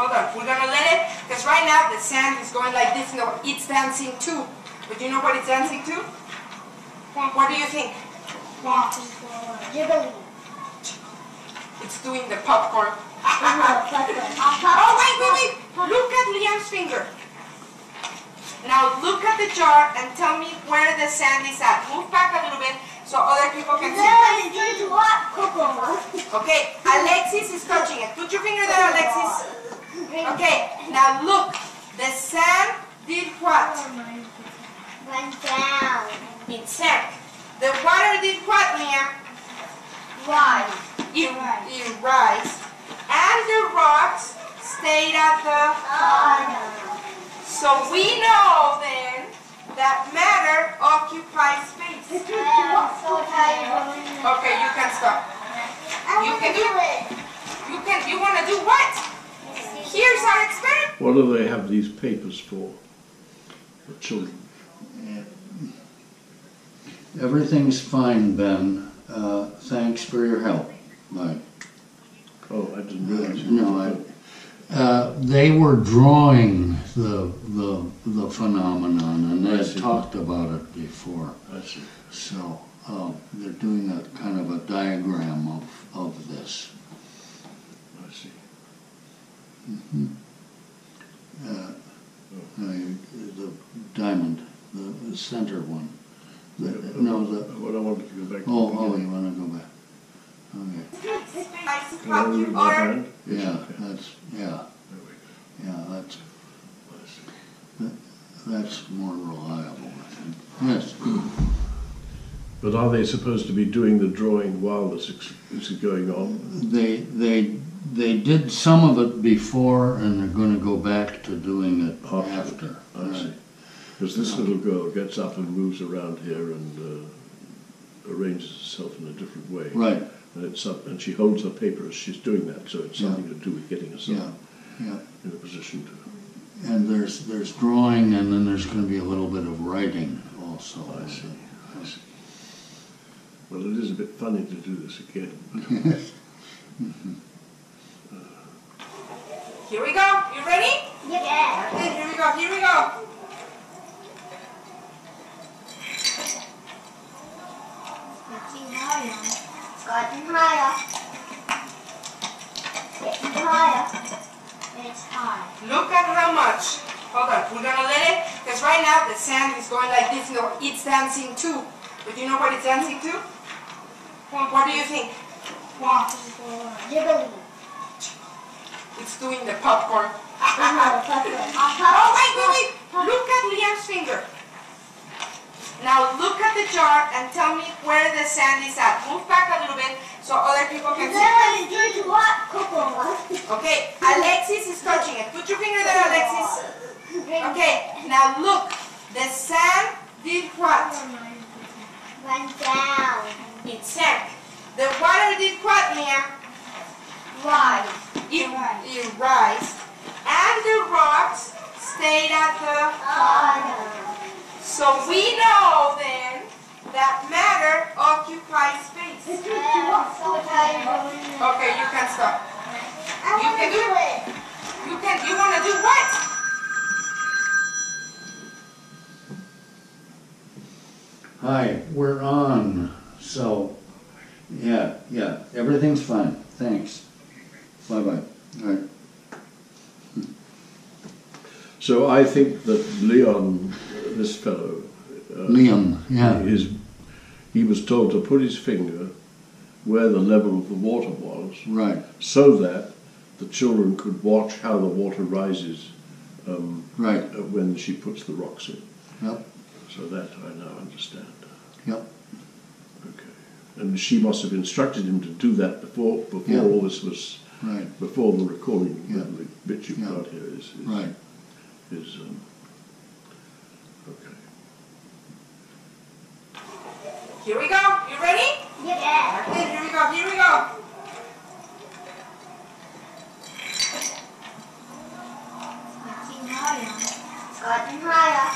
Hold on, we're gonna let it, because right now the sand is going like this. No, it's dancing too. But you know what it's dancing to? What do you think? Jiggling. It's doing the popcorn. oh, wait, wait, wait. Look at Liam's finger. Now look at the jar and tell me where the sand is at. Move back a little bit so other people can see. Then it's going to what? Cocoa. Okay, Alexis is touching it. Put your finger there, Alexis. Okay, now look. The sand did what? Went down. It sank. The water did what, Liam? Rise. It, it rise. And the rocks stayed at the... Bottom. So we know then that matter occupies space. I'm so tired. Okay, you can stop. You can do it. You can, you want to do what? Here's our experiment. What do they have these papers for? For children. Everything's fine, Ben. Uh, thanks for your help. Right. Oh, I didn't realize. it. No, I, uh, they were drawing the, the, the phenomenon and they I had talked about it before. I see. So, uh, they're doing a kind of a diagram of, of this. I see. Uh, I- the diamond, the center one. The, no, the, What I wanted to go back to. oh, the oh, you wanna go back? Okay, Can I move my hand? Yeah, okay. that's, yeah, There we go. yeah, that's, I that's more reliable, I think. Yes, But are they supposed to be doing the drawing while this is, this is going on? they, they, they did some of it before and they're gonna go back to doing it After. after. I see. Because this little girl gets up and moves around here and uh, arranges herself in a different way. Right, And it's up, and she holds her paper as she's doing that, so it's Yeah. something to do with getting herself yeah, yeah. in a position to. And there's, there's drawing and then there's gonna be a little bit of writing also. I see. I see. Well, it is a bit funny to do this again. here we go. You ready? Yeah. Okay, here we go. Here we go. Getting higher. Gotten higher. Getting higher. It's high. Look at how much. Hold on. We're gonna let it, because right now the sand is going like this. No, it's dancing too. But you know what it's dancing to? What do you think? Forward. Jiggling. It's doing the popcorn. oh, wait, wait, wait. Look at Liam's finger. Now look at the jar and tell me where the sand is at. Move back a little bit so other people can see. Then it's going to what? Okay, Alexis is touching it. Put your finger there, Alexis. Okay, now look. The sand did what? Went down. It sank. The water did what, Liam? Rise. It, it rise. And the rocks stayed at the... Bottom. So we know then that matter occupies space. I'm so tired. Okay, you can stop. I You can do do it. You can, you want to do what? Hi, we're on, so, yeah, yeah, everything's fine, thanks. All right. So I think that Leon, this fellow, uh, Liam, yeah, is, he was told to put his finger where the level of the water was right, so that the children could watch how the water rises um, right, when she puts the rocks in. yep, So that I now understand. yep, Okay. And she must have instructed him to do that before before Yeah. all this was right, before the recording Yeah. the bit you've Yeah. got here is, is, right. is um, okay. Here we go. You ready? Yeah. Okay, here we go. Here we go. Getting higher.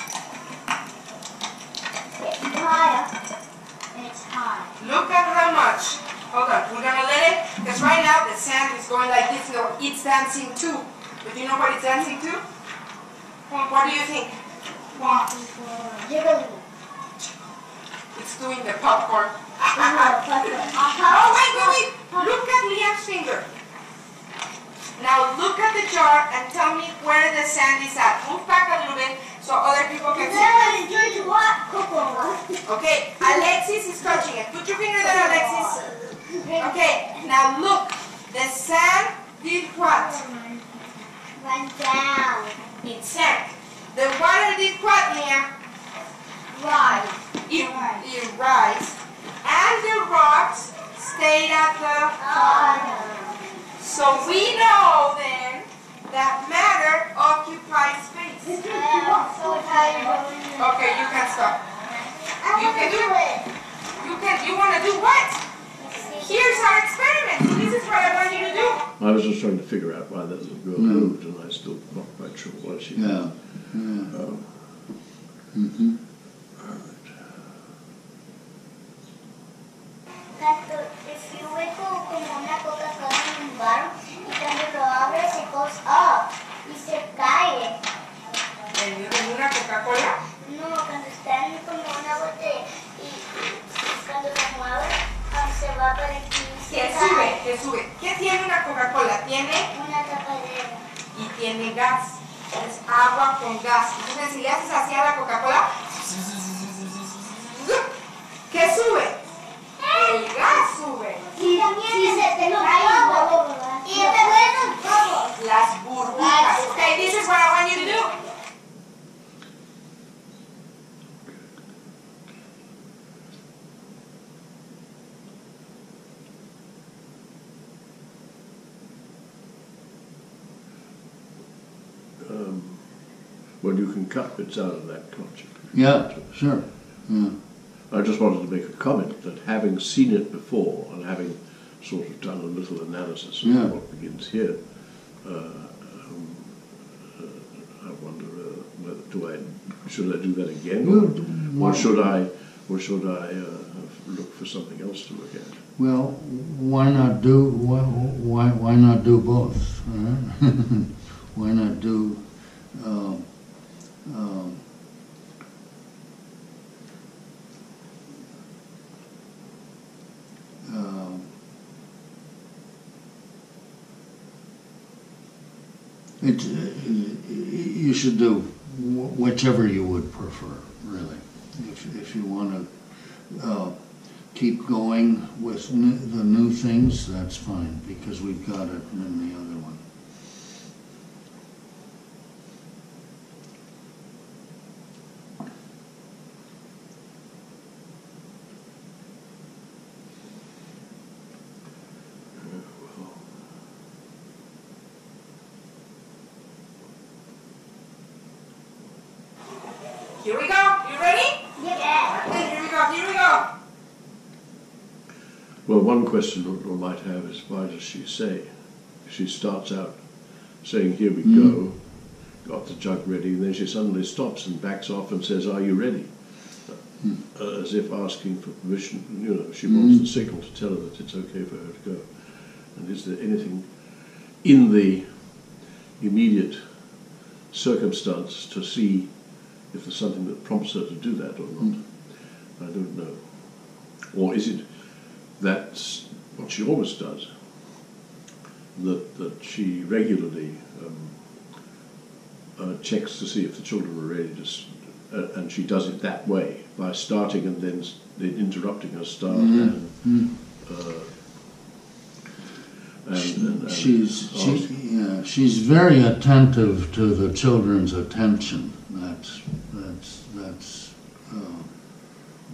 Getting higher. It's high. Look at how much. Hold on, we're gonna let it, because right now the sand is going like this, no, it's dancing too. But you know what it's dancing to? What do you think? It's doing the popcorn. Oh, wait, wait, wait. Look at Liam's finger. Now look at the jar and tell me where the sand is at. Move back a little bit so other people can see. Then drink what? Cocoa. Okay, Alexis is touching it. Put your finger there, Alexis. Okay, now look. The sand did what? Went down. It sank. The water did what, Liam? Right. It, it rise. And the rocks stayed at the Bottom. So we know then that matter occupies space. Okay, you can stop. I You can do it. You can. You want to do what? Here's our experiment. So this is what I want you to do. I was just trying to figure out why that little girl Yeah. moved, and I still not quite sure why she did. Yeah, yeah. Um, hmm all right. Tanto, if you wake up como una Coca-Cola en un bar y cuando lo abres it goes up y se cae. En, en una Coca-Cola. No, cuando está en como una que sube. ¿Qué tiene una Coca-Cola? Tiene Una tapadera. y tiene gas. Es agua con gas. Entonces si le haces así a la Coca-Cola, ¿qué sube? El gas sube. Y también se te cae. Y bubbles. Las burbujas. Okay, this is what I want you to do. Well, you can cut bits out of that, can't? Yeah, sure. Yeah. I just wanted to make a comment that having seen it before and having sort of done a little analysis of Yeah. what begins here, uh, um, uh, I wonder uh, whether do I should I do that again, You or, or should I, or should I uh, look for something else to look at? Well, why not do, why, why, why not do both? Why not do, um, um, um, it, uh, you should do whichever you would prefer, really. If, if you want to, uh, keep going with the new things, that's fine, because we've got it in the other one. Here we go. You ready? Yeah. Okay, here we go. Here we go. Well, one question one might have is why does she say? She starts out saying, "Here we go," hmm. got the jug ready, and then she suddenly stops and backs off and says, "Are you ready?" Hmm. Uh, as if asking for permission. You know, she wants the hmm. signal to tell her that it's okay for her to go. And is there anything in the immediate circumstance to see if there's something that prompts her to do that or not? I don't know. Or is it that's what she always does. That, that she regularly um, uh, checks to see if the children are ready to, uh, and she does it that way by starting and then, then interrupting her start and, uh, and, and, and She's, she, yeah, she's very attentive to the children's attention. That's, that's, that's, uh,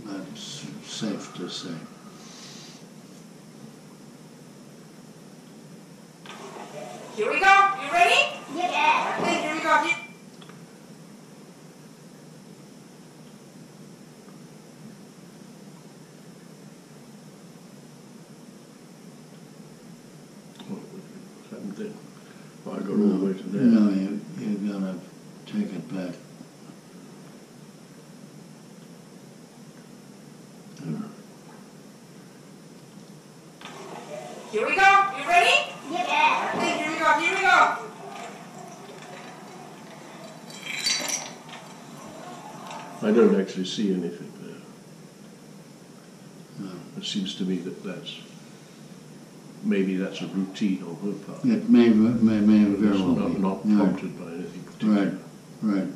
that's safe to say. Here we go. You ready? Yeah. Okay, here we go. Here- what happened then? I got all the way to there. No, you, you gotta take it back I don't actually see anything there. No. It seems to me that that's, maybe that's a routine on her part. It may, may, may very It's well not, be. not Yeah. prompted by anything particular. Right, right.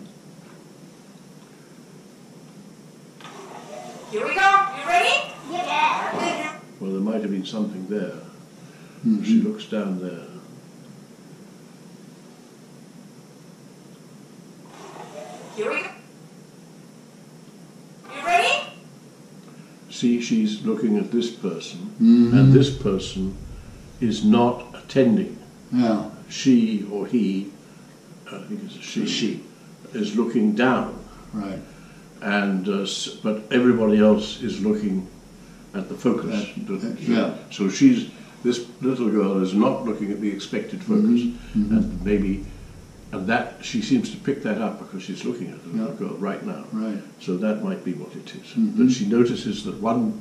Here we go. You ready? Yeah. Well, there might have been something there. She Mhm. looks down there. Here we go. You ready? See, she's looking at this person, Mhm. and this person is not attending. Yeah, She or he, I think it's a she, she. is looking down, right. and uh, but everybody else is looking at the focus. At- The- at- yeah. So she's this little girl is not looking at the expected focus, Mhm. and maybe, and that she seems to pick that up because she's looking at the little Yeah. girl right now. Right. So that might be what it is. Mhm. That she notices that one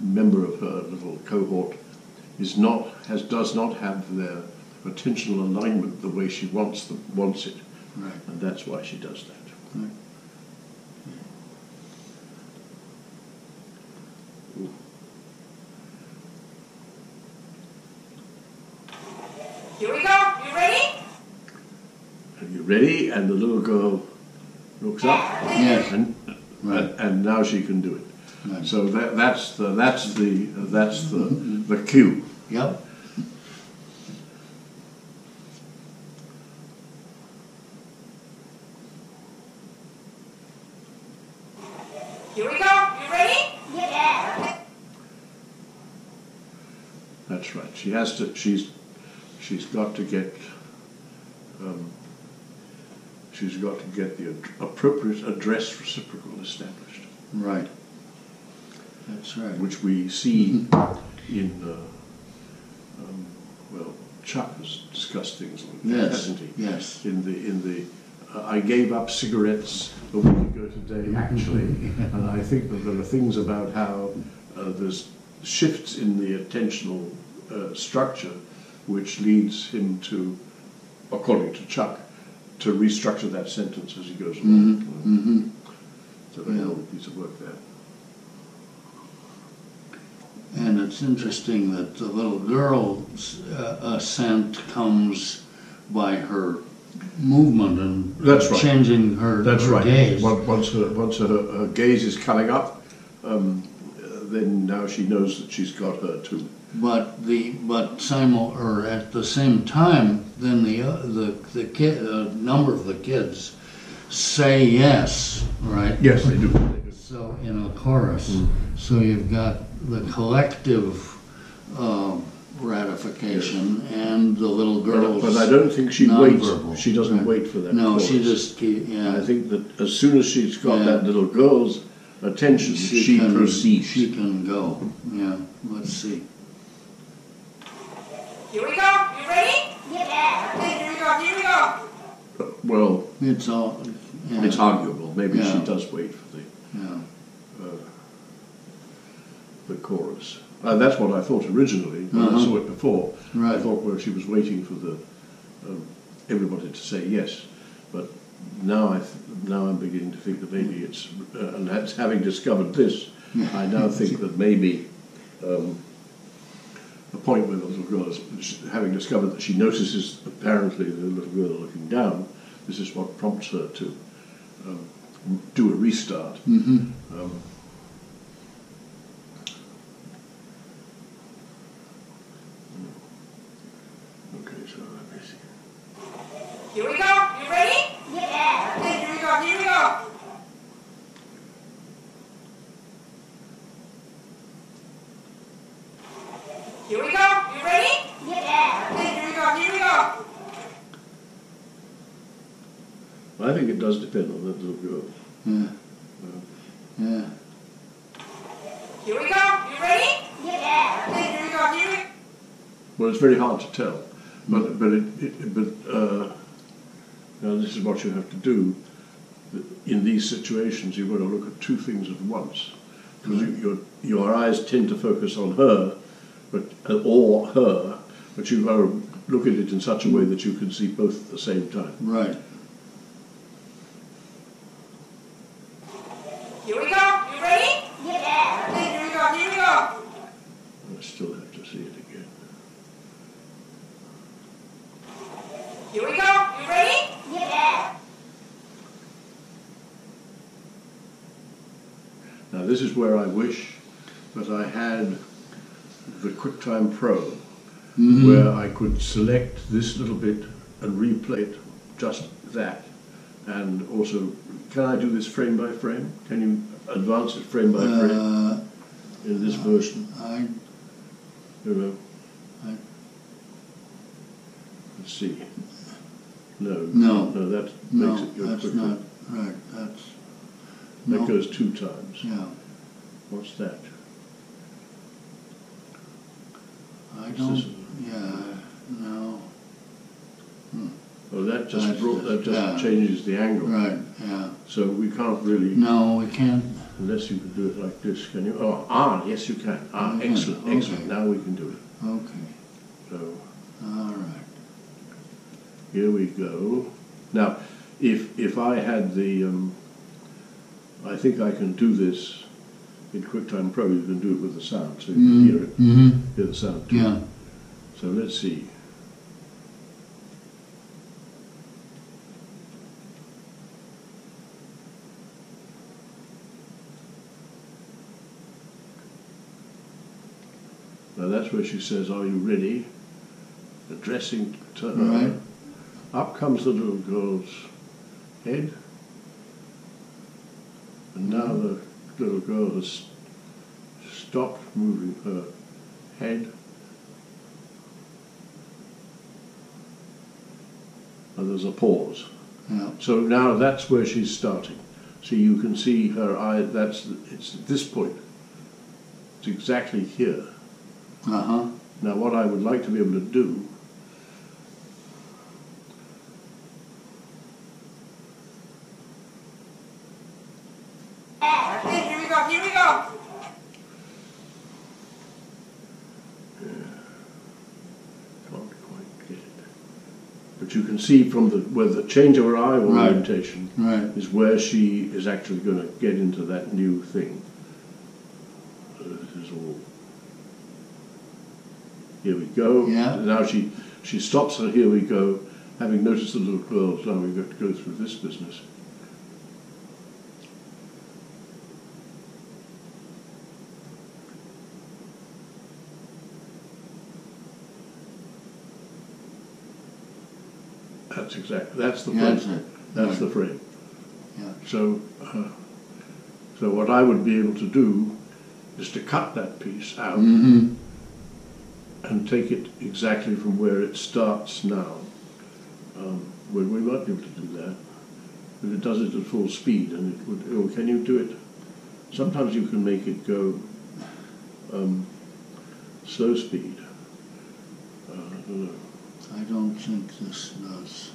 member of her little cohort is not has does not have their attentional alignment the way she wants them wants it, Right. and that's why she does that. Right. Here we go. You ready? Are you ready? And the little girl looks up, Yes. and Right. and, and now she can do it. Right. So that that's the that's the that's the the cue. Yep. Here we go. You ready? Yeah. That's right. She has to. She's she's got to get. Um, she's got to get the ad- appropriate address reciprocal established, Right. That's right. which we see in. Uh, um, well, Chuck has discussed things like that, Yes. hasn't he? Yes. In the in the. Uh, I gave up cigarettes a week ago today, actually, and I think that there are things about how uh, there's shifts in the attentional uh, structure which leads him to, according to Chuck, to restructure that sentence as he goes along. Mm-hmm. So very Yeah. helpful piece of work there. And it's interesting that the little girl's uh, assent comes by her movement and That's right. changing her, her gaze. Once, her, once her, her gaze is coming up, um, uh, then now she knows that she's got her too. But the but simul or at the same time, then the uh, the the kid, a number of the kids say yes, right? Yes, they do. So in a chorus, Mm. so you've got the collective uh, ratification and the little But, girl's. but I don't think she nonverbal. waits. She doesn't Right. wait for that. No, chorus. she just yeah. I think that as soon as she's got Yeah. that little girl's attention, she, can, proceeds. She can go. Yeah. Let's see. Here we go. You ready? Yeah. Okay, here we go. Here we go. well, It's all. Yeah. it's arguable. Maybe she does wait for the yeah. the chorus. Uh, that's what I thought originally when I Uh-huh. saw it before. Right. I Right. thought well she was waiting for the um, everybody to say yes, but now I th- now I'm beginning to think that maybe it's uh, and that's having discovered this, I now think that maybe um, the point where the little girl is having discovered that she notices apparently the little girl looking down. This is what prompts her to um, do a restart. Mm-hmm. Um, okay, so let me see. Here we go. You ready? Yeah. Okay, here we go. Here we go. Here we go. You ready? Yeah. Okay, here we go. Here we go. I think it does depend on that little girl. Yeah. Yeah. Here we go. You ready? Yeah. Okay, here we go. Here we Well, it's very hard to tell, but but it, it but uh, now this is what you have to do. In these situations, you've got to look at two things at once, because you, your your eyes tend to focus on her, but uh, or her, but you've got to look at it in such a way that you can see both at the same time. Right. Now this is where I wish that I had the QuickTime Pro, Mhm. where I could select this little bit and replay it just that. And also, can I do this frame by frame? Can you advance it frame by frame Uh, in this version? I, You know? I- Let's see. No. No. No, that no, makes it go that's quicker. not, right, that's, That no, goes two times. yeah. What's that? I don't, yeah, no, Oh, that just That's brought, that just- yeah. just changes the angle. right, yeah. So we can't really, No, we can't, unless you can do it like this, can you? Oh, ah, yes you can. Ah, Okay, excellent, excellent. okay. Now we can do it. okay, So all right. here we go. Now, if, if I had the, um, I think I can do this in QuickTime Pro, you can do it with the sound, so you can hear it, Mm-hmm, hear the sound too. yeah, So let's see. Now that's where she says, Are you ready? Addressing to her. Right. Up comes the little girl's head. And now the little girl has stopped moving her head. And there's a pause. yeah, So now that's where she's starting. So you can see her eye, that's, it's at this point. It's exactly here. uh-huh, Now what I would like to be able to do Okay, here we go, here we go. Can't quite get it. But you can see from the where the change of her eye Right. orientation right, is where she is actually going to get into that new thing. Uh, This is all. Here we go. Yeah. Now she she stops and here we go. Having noticed the little girls, now we've got to go through this business. That's exactly, that's the Yeah, frame. that's it. That's Right. the frame. yeah, So, uh, so what I would be able to do is to cut that piece out mm-hmm, and take it exactly from where it starts now. Um, well, we might be able to do that. But it does it at full speed and it would, oh, can you do it? Sometimes you can make it go um, slow speed. Uh, I don't know. I don't think this does.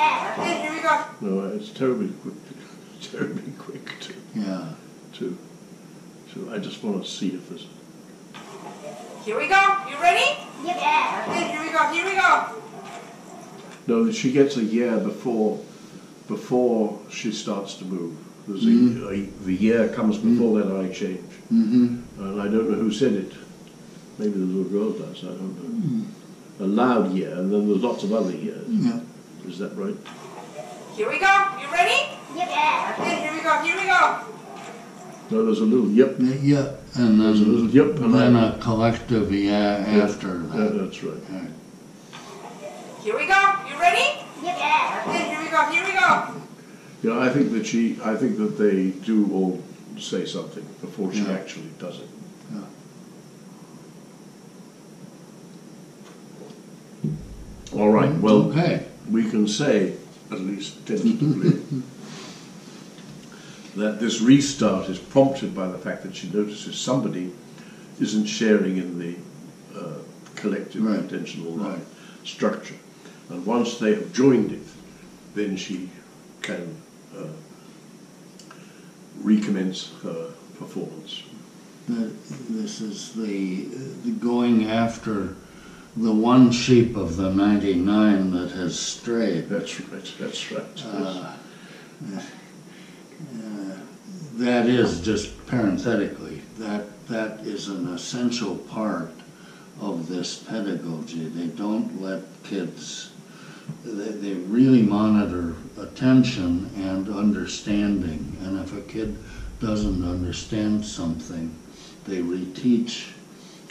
Okay, here we go. No, it's terribly quick, terribly quick to, Yeah, to, so I just want to see if there's Here we go. You ready? Yeah. Okay, here we go, here we go. No, she gets a year before before she starts to move. There's Mm. a, a, the year comes before that eye change, mm-hmm, and I don't know who said it. Maybe the little girl does. I don't Mm. know. A loud year, and then there's lots of other years. yeah, Is that right? Here we go. You ready? Yeah. Okay, here we go, here we go. No, there's a little yep. yeah, and There's a little yep, and then a collective yeah Yeah, after yeah, that. that's right. Right. Here we go. You ready? Yeah. Okay, here we go, here we go. Yeah, I think that she. I think that they do all say something before she Yeah. actually does it. Yeah. All right. Well, Okay, we can say, at least tentatively, that this restart is prompted by the fact that she notices somebody isn't sharing in the uh, collective Right. intentional Right. structure. And once they have joined it, then she can uh, recommence her performance. this is the, the going after the one sheep of the ninety-nine that has strayed. That's right, that's right. yes. Uh, uh, That is, just parenthetically, that, that is an essential part of this pedagogy. They don't let kids, they, they really monitor attention and understanding. And if a kid doesn't understand something, they reteach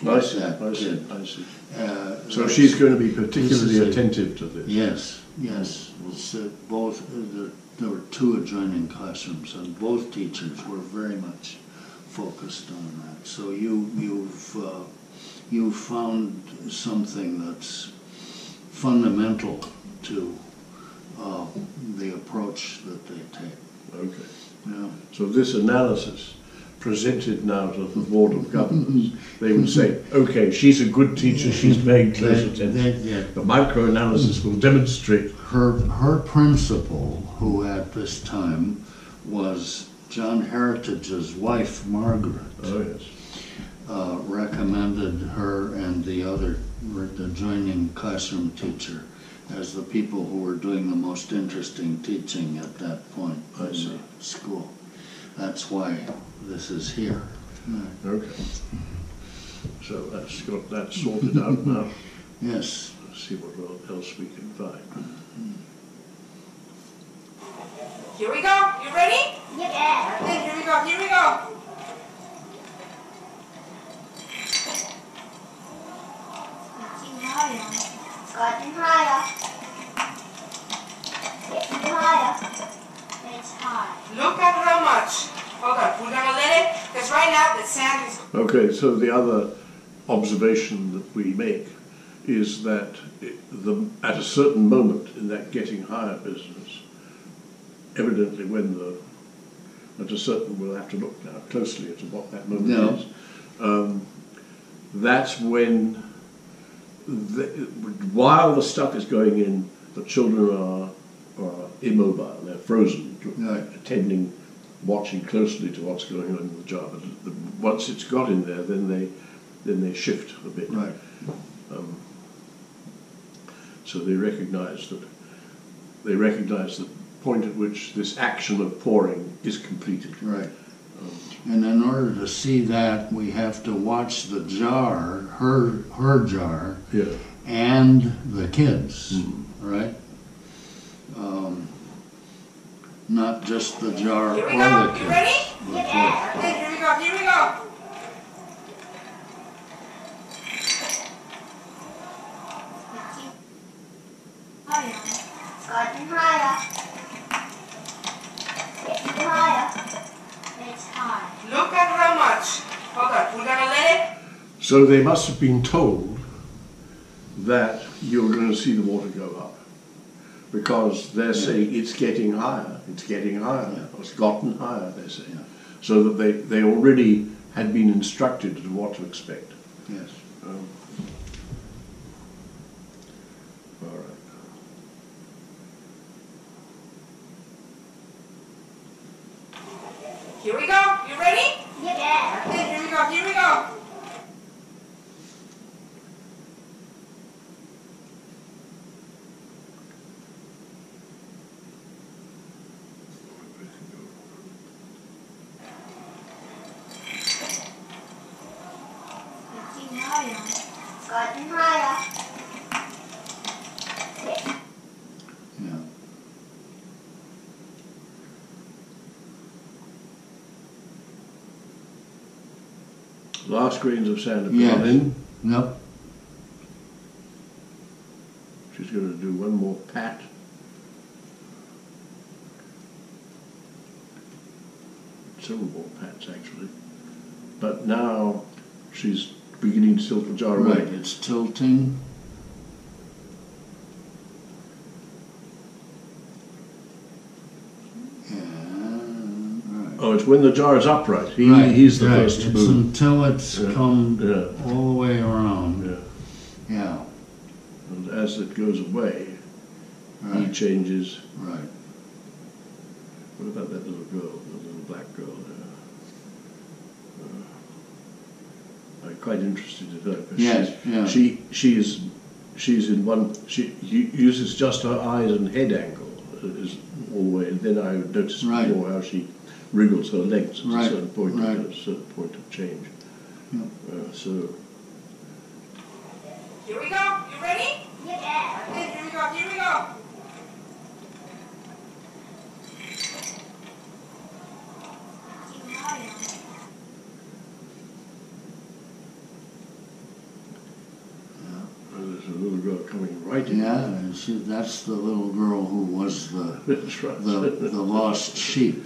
I see, that I see, kid. I see. Uh, So she's going to be particularly a- attentive to this. Yes, yes, uh, both, uh, there- there were two adjoining classrooms, and both teachers were very much focused on that. So you, you've, uh, you've found something that's fundamental to uh, the approach that they take. Okay. Yeah. So this analysis presented now to the Board of Governors, they would say, okay, she's a good teacher, she's paying close They- attention. they- yeah. The microanalysis will demonstrate. Her, her principal, who at this time was John Heritage's wife, Margaret, Oh, yes. uh, recommended her and the other the adjoining classroom teacher as the people who were doing the most interesting teaching at that point I in see. the school. That's why this is here. Okay. So that's got that sorted out now. Yes, Let's see what else we can find. Here we go. You ready? Yeah. Okay, here we go. Here we go. Getting higher. It's gotten higher. Getting higher. It's high. Look at how much. Hold on. We're gonna let it, because right now the sand is. Okay, so the other observation that we make is that it- the, at a certain moment in that getting higher business, evidently when the, at a certain, we'll have to look now closely at what that moment Yeah. is. Um, that's when, the, while the stuff is going in, the children are, are immobile, they're frozen, Right. attending, watching closely to what's going on in the jar. But the, once it's got in there, then they, then they shift a bit. right. Um, so they recognise that they recognise the point at which this action of pouring is completed. Right. Um, and in order to see that, we have to watch the jar, her, her jar, Yeah. and the kids, mm-hmm. right? Um, not just the jar or the. You ready? Yeah. Okay, here we go. Here we go. Getting higher. It's higher. Getting higher. Look at how much. Hold on. We're gonna let it. So they must have been told that you're going to see the water go up. Because they're saying it's getting higher, it's getting higher, it's gotten higher, saying. Yeah. So that they, they already had been instructed as to what to expect. Yes. Um, all right. Here we go. You ready? Yeah. Okay, here we go. Here we go. Getting higher. It's gotten higher. Get- Yeah. Last grains of sand have Yes. gone in. Yep. She's going to do one more pat. Several more pats actually. But now she's beginning to tilt the jar Right. away. It's tilting. Oh, it's when the jar is upright. He, Right, he's the right. first to It's move. until it's Yeah, come yeah. all the way around. Yeah. Yeah. And as it goes away, he changes. Right. What about that little girl, the little black girl there? Uh, I'm quite interested in her. Yes, she's- yeah. She she is she's in one. She uses just her eyes and head angle is all the way, and then I noticed Right. before how she wriggles her legs at right. a certain point, right. at a certain point of change. Yeah. Uh, so. Here we go. You ready? Yeah. Okay, here we go. Here we go. coming right in. Yeah, she, that's the little girl who was the right. the, the lost sheep.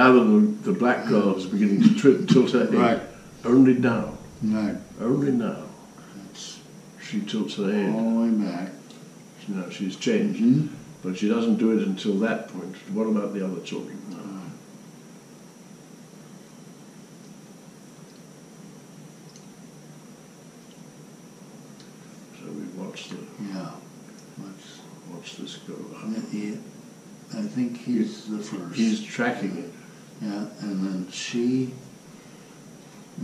Now that the, the black girl is beginning to tri- tilt her head, Right. only now, Right, only now, she tilts her head. all the way back. Now she's changed, Mhm. but she doesn't do it until that point. What about the other children? So we watch the Yeah. Let's- watch this go. I think he's the first. He's tracking it. Yeah, and then she,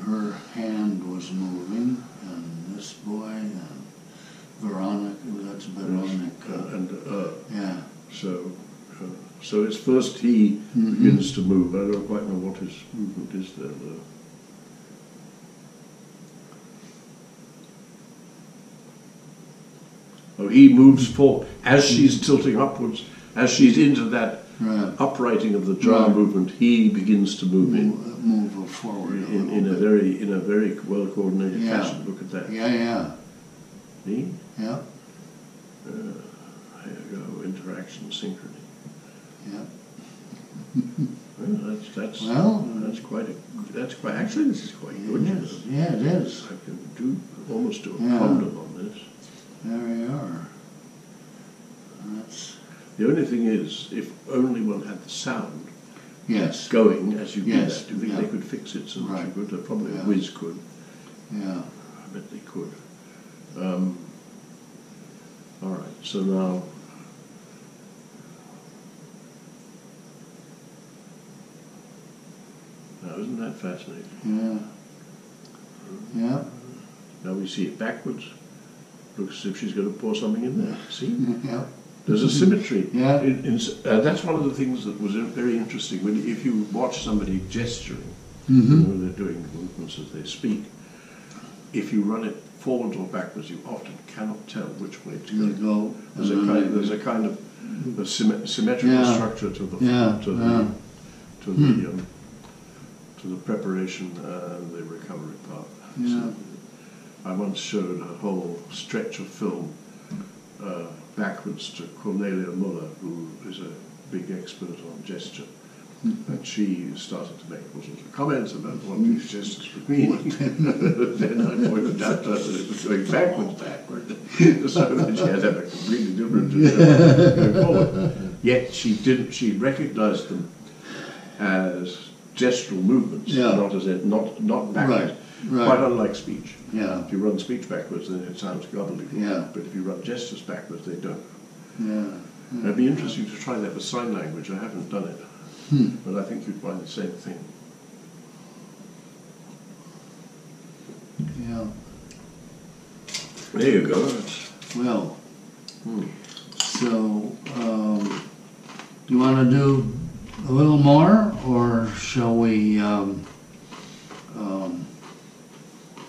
her hand was moving, and this boy, and Veronica, that's Veronica. And uh, Yeah, so, uh, so it's first he Mhm. begins to move. I don't quite know what his movement is there. Though. Oh, he moves forward as she's tilting upwards, as she's into that right. uprighting of the jaw Right. movement. He begins to move in, Move, uh, move forward a in, in a very in a very well coordinated Yeah. fashion. Look at that. Yeah, yeah, See? yeah, uh, There you go. Interaction, synchrony. yeah. Well, that's that's Well- that's quite a that's quite actually this is quite good. is, yeah, it is. I can do almost do a Yeah. Condon on this. There we are. That's, The only thing is, if only one had the sound yes, going as you Yes, that, do you think yeah. they could fix it so that you could? Probably Yeah. a whiz could. yeah. I bet they could. Um, all right, so now. Now, isn't that fascinating? Yeah. Yeah. Now we see it backwards. Looks as if she's going to pour something in there. See? Yeah. There's a symmetry. Yeah. In, in, uh, that's one of the things that was very interesting. When if you watch somebody gesturing, Mm-hmm. when they're doing movements as they speak, if you run it forwards or backwards, you often cannot tell which way to go. go. There's a kind, there's a kind of a symmet- symmetrical Yeah. structure to the Yeah, to the yeah. to the um, to the preparation and the recovery part. Yeah. I once showed a whole stretch of film uh, backwards to Cornelia Muller, who is a big expert on gesture. Hmm. And she started to make all sorts of comments about what these gestures would mean. then I pointed out to her that it was going backwards, backward, so that she had a completely different going forward. Yet she didn't. She recognised them as gestural movements, Yeah. not as a, not not backwards. Right, right. Quite unlike speech. Yeah, If you run speech backwards, then it sounds gobbledygook. Yeah. But if you run gestures backwards, they don't. yeah. It'd be interesting to try that with sign language. I haven't done it, Hmm. but I think you'd find the same thing. Yeah. There you go. Well, hmm. so, um, you want to do a little more, or shall we, um, um,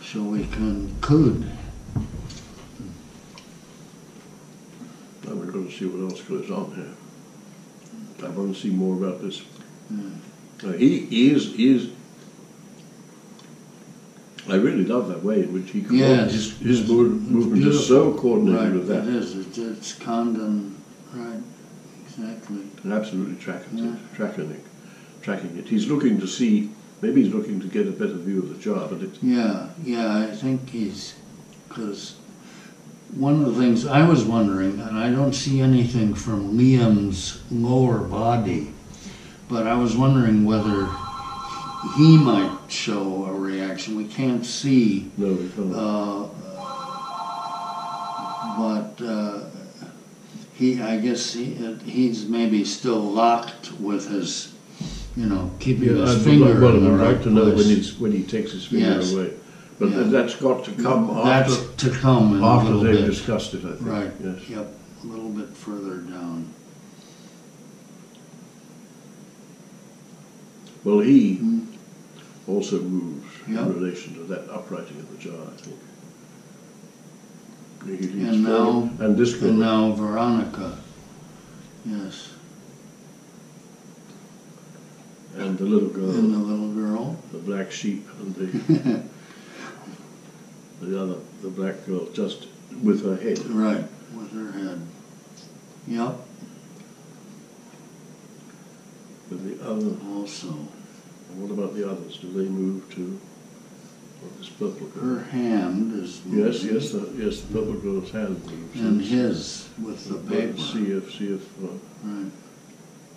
shall we conclude? Now we've got to see what else goes on here. I want to see more about this. He, he is is. I really love that way in which he Yes, his, his yes. move, It's movement is so coordinated Right, with that. It is, It's- it's Condon, right, exactly. and absolutely tracking Yeah. it, tracking it, tracking it. He's looking to see. Maybe he's looking to get a better view of the jar, but Yeah, yeah, I think he's, because one of the things I was wondering, and I don't see anything from Liam's lower body, but I was wondering whether he might show a reaction. We can't see, No, we can't. uh, but uh, he, I guess he, he's maybe still locked with his, you know, keeping Yeah, his finger like, well, in the right like to know when he's when he takes his finger Yes. away. But Yeah. that's got to come That's after to come after they've bit. discussed it. I think. Right, Yes. yep, a little bit further down. Well, he Mm. also moves Yeah. in relation to that uprighting of the jar. I think. And now- and. And now Veronica, yes, and the little girl, and the little girl. the black sheep, and the the other, the black girl, just with her head. Right, with her head. Yep, With the other, also. what about the others? Do they move to this purple girl? Her hand is Yes, moving. yes, the, yes. The purple girl's hand moves. And Yes. his with the paper. See if, see if, uh, Right,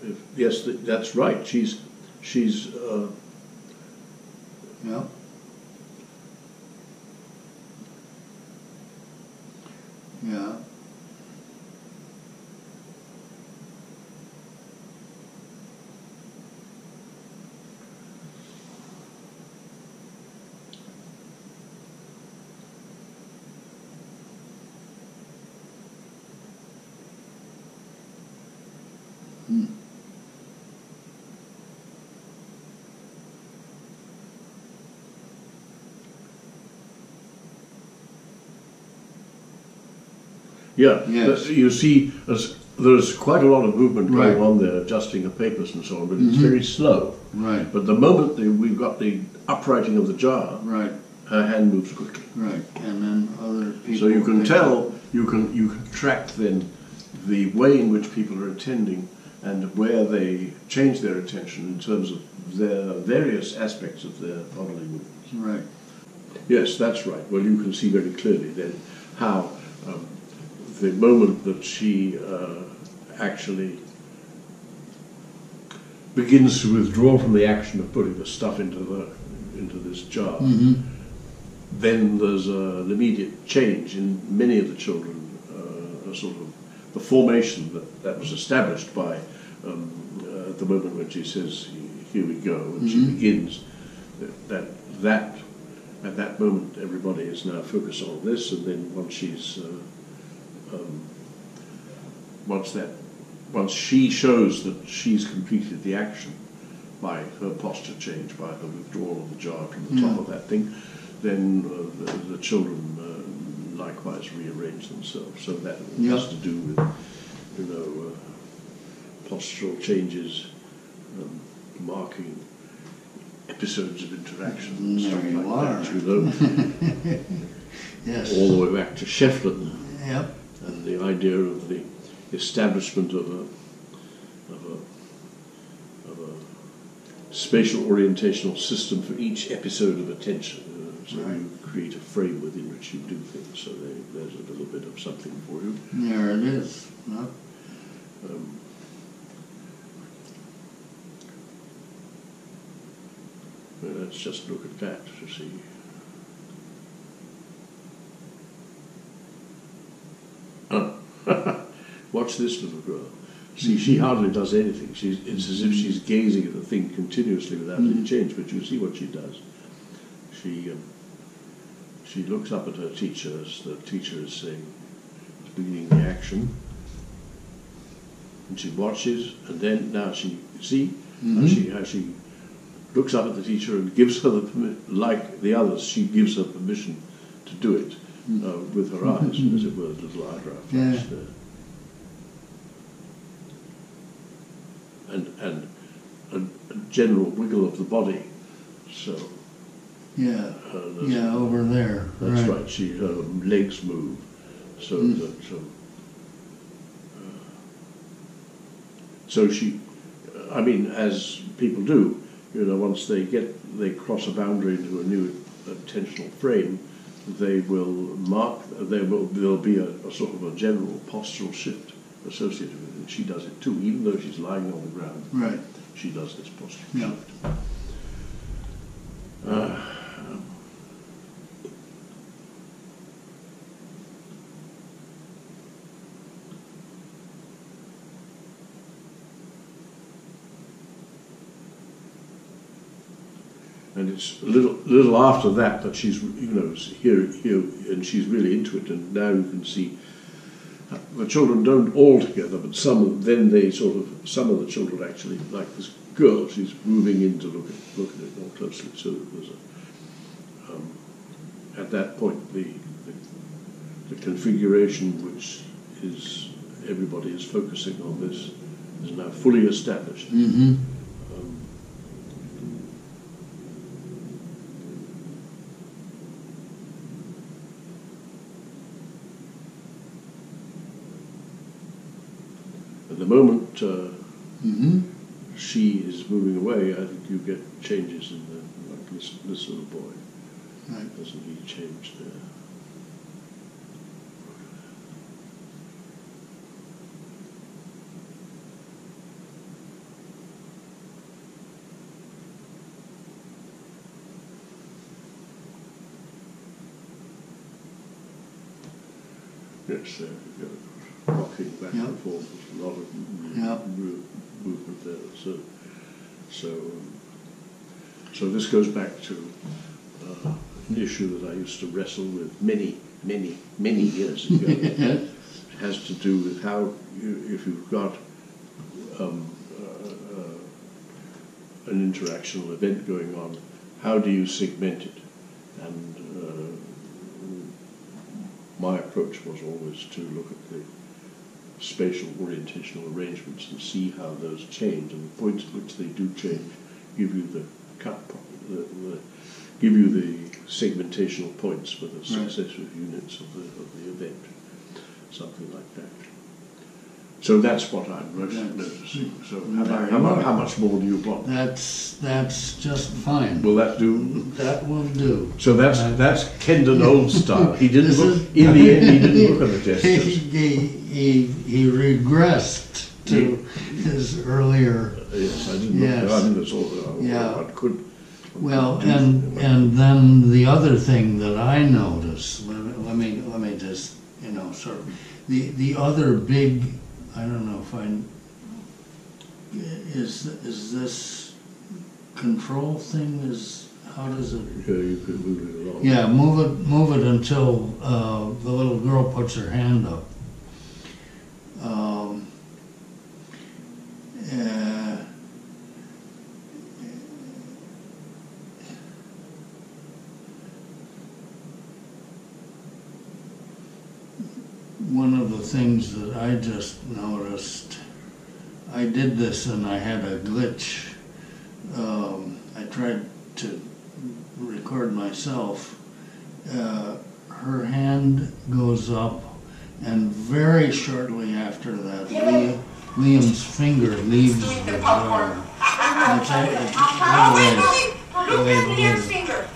if yes, that's right. She's she's uh, yep. Yeah, yeah. Yes. You see, as, there's quite a lot of movement going Right. on there, adjusting the papers and so on, but it's Mhm. very slow. right, But the moment that we've got the uprighting of the jar, right, her hand moves quickly. right. And then other people. So you can pick tell, you can you can track then the way in which people are attending and where they change their attention in terms of their various aspects of their bodily movements. Right, Yes, that's right. Well, you can see very clearly then how um, the moment that she uh, actually begins to withdraw from the action of putting the stuff into the into this jar, mm-hmm, then there's a, an immediate change in many of the children, uh, a sort of the formation that, that was established by um, uh, the moment when she says, "Here we go," and she Mhm. begins. That, that that at that moment, everybody is now focused on this, and then once she's uh, um, once that once she shows that she's completed the action by her posture change, by her withdrawal of the jar from the top Yeah. of that thing, then uh, the, the children uh, likewise rearrange themselves. So that Yeah. has to do with, you know, uh, postural changes, um, marking episodes of interaction, There stuff like are. that. You know, yes. all the way back to Scheflen Yep, and the idea of the establishment of a of a of a spatial orientational system for each episode of attention. Uh, so Right. you create a frame within which you do things. So there, there's a little bit of something for you. there it is. Um, let's just look at that to see. Watch this little girl. See, she hardly does anything. She's, it's as if she's gazing at the thing continuously without any Mhm. change, but you see what she does. She, um, she looks up at her teacher as the teacher is saying, is beginning the action, and she watches, and then now she see how Mhm. she how she looks up at the teacher and gives her the permi- like the others, she gives her permission to do it uh, with her eyes, as it were, a little eyebrow flash Yeah. there. And, and a, a general wiggle of the body. So Yeah, uh, yeah, over there. that's right. She her legs move, so Mm. that um, uh, so she. I mean, as people do, you know, once they get they cross a boundary into a new attentional frame, they will mark. There will there'll be a, a sort of a general postural shift associated with it. She does it too, even though she's lying on the ground. Right, She does this postural Yeah. shift. Uh, it's a little, little after that that she's, you know, here, here, and she's really into it. And now you can see the children don't all together, but some. Then they sort of, some of the children actually, like this girl, she's moving in to look at, look at it more closely. So there's a, um, at that point, the, the the configuration which is everybody is focusing on this is now fully established. Mm-hmm. Moment uh, Mm-hmm. she is moving away, I think you get changes in the, like this, this little boy. Right. Doesn't he change there? Yes, there you go. Rocking back Yep. and forth. There's a lot of m- Yep. movement there. So, so, um, so this goes back to uh, an issue that I used to wrestle with many, many, many years ago. it has to do with how you, if you've got um, uh, uh, an interactional event going on, how do you segment it? And uh, my approach was always to look at the spatial orientational arrangements and see how those change, and the points at which they do change give you the cut, pro- the, the, give you the segmentational points for the Right. successive units of the, of the event, something like that. So that's what I'm most That's- noticing. Hmm. So how, Very how, mu- well. how much more do you want? That's, that's just fine. Will that do? That will do. So that's uh, that's Kendon old style. He didn't This look is- in the end. He didn't look at the He, gestures. he, he, he regressed to his earlier, uh, Yes, I didn't Yes. look. I mean, that's all that I, Yeah. I could. well, and, and then the other thing that I noticed, let me, let me, let me just, you know, sort of, the, the other big, I don't know if I, is, is this control thing is, how does it Yeah, you could move it along. Yeah, move it, move it until uh, the little girl puts her hand up. Um, uh, One of the things that I just noticed, I did this and I had a glitch. Um, I tried to record myself, uh, her hand goes up, and very shortly after that, Liam, Liam's finger leaves the jar. It's it's- Oh, wait, otherwise- wait, wait. Look wait, at wait. Liam's finger.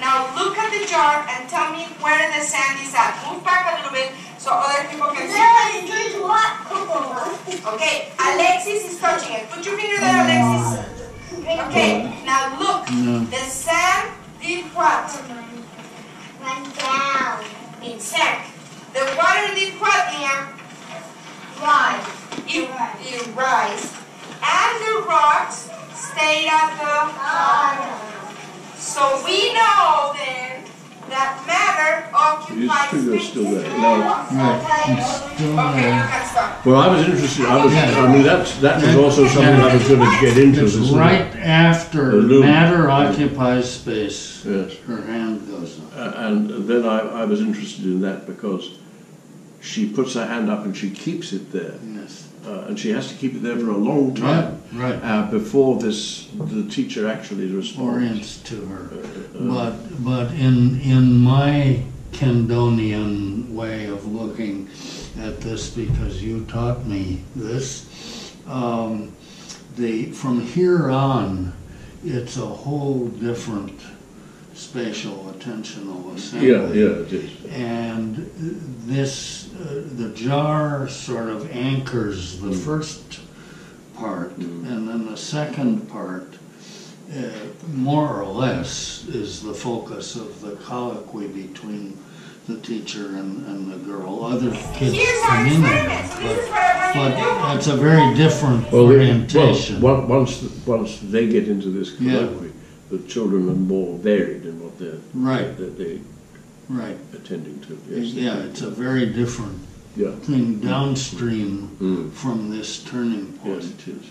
Now look at the jar and tell me where the sand is at. Move back a little bit so other people can see. There's what? Cocoa. Okay, Alexis is touching it. Put your finger there, Alexis. Okay, now look. The sand did what? Went down. It sank. The water did what, Liam? Rise. It, it rise. And the rocks stayed at the Bottom. So we know then that matter His occupies finger's space. still there. Now, Right, it's still Okay, you there. can stop. well, I was interested. I was. Yeah. I mean, that that was also something I was going to get into. It's isn't it? right after matter occupies space, Yes. her hand goes up. Uh, and then I, I was interested in that because she puts her hand up and she keeps it there, Yes. Uh, and she has to keep it there for a long time Right, right. uh, before this the teacher actually responds. orients to her. Uh, But, but in, in my Kendonian way of looking at this, because you taught me this, um, the, from here on, it's a whole different spatial attentional assembly. yeah, yeah, it is. And this, uh, the jar sort of anchors the first part, Mm. and then the second part uh, more or less is the focus of the colloquy between the teacher and, and the girl. Other kids Here's come in experiment, so there, this is but, what I want you but to that's a very different Well, they- orientation. Well, on- once, once they get into this Yeah. colloquy, the children are more varied in what they're, Right, that they're right. attending to. Yes, they Yeah, it's a very different Yeah. thing downstream Mm. from this turning Yes, point. it is.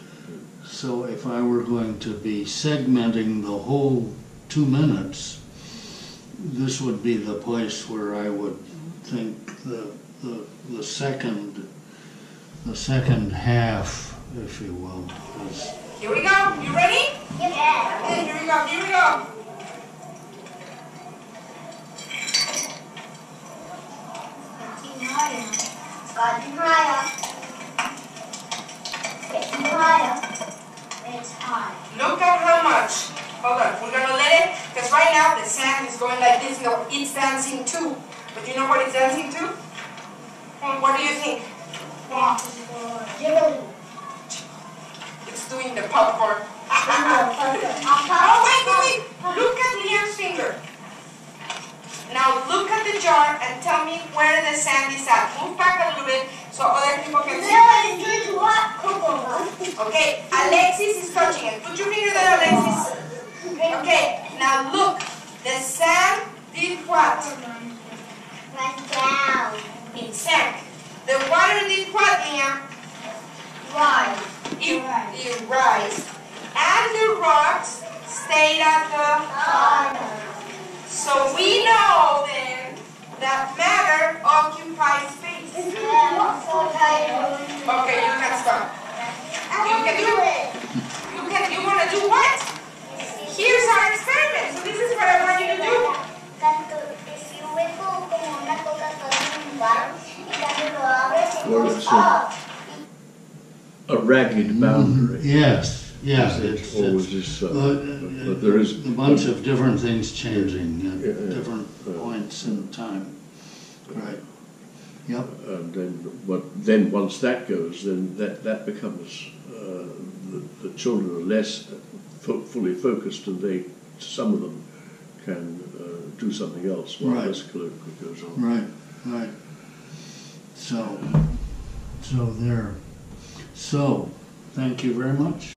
So if I were going to be segmenting the whole two minutes, this would be the place where I would think the, the, the second, the second half, if you will, is, Here we go. You ready? Yeah. Okay, here we go. Here we go. Higher. Getting higher. Getting higher. It's high. Look at how much. Hold on. We're gonna let it, because right now the sand is going like this. No, it's dancing too. But you know what it's dancing to? What do you think? Jiggly. It's doing the popcorn. Oh, wait, wait, wait. Look at Liam's finger. Now look at the jar and tell me where the sand is at. Move back a little bit so other people can see. Okay, Alexis is touching it. Put your finger there, Alexis. Okay, now look. The sand did what? Went down. It sank. The water did what, Liam? Right. It, it rise. And the rocks stayed at the Bottom. So we know then that matter occupies space. I'm so. Okay, you can stop. I want to do it. You can. You want to do what? Here's our experiment. So this is what I want you to do. Tanto, si yo vengo como una Coca-Cola en un bar y cuando lo abres it Well, goes it's a- ragged boundary. Mm-hmm. yes, yes, It it's, it's, is so. uh, But but there is. a bunch of different things changing Yeah, at yeah. different Yeah. points in time. Right. Yep, And then, what, then once that goes, then that, that becomes, uh, the, the children are less fo- fully focused and they, some of them can uh, do something else while Right. this colloquy goes on. right, right. So, so there. So, thank you very much.